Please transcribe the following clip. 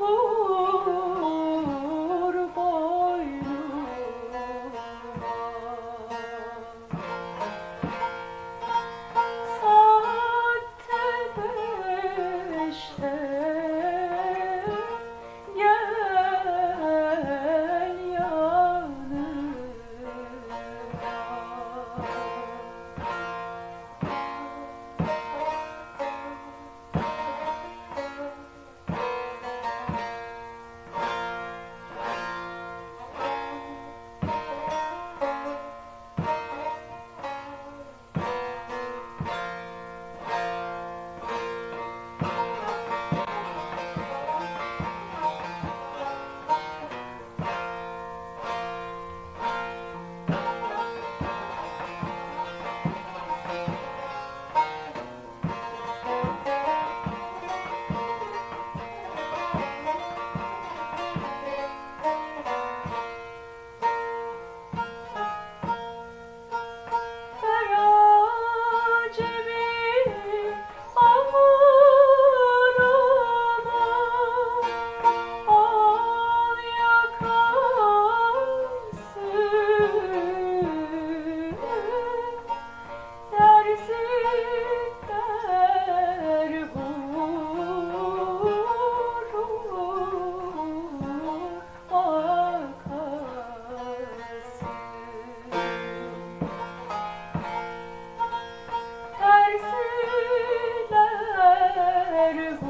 Oh. える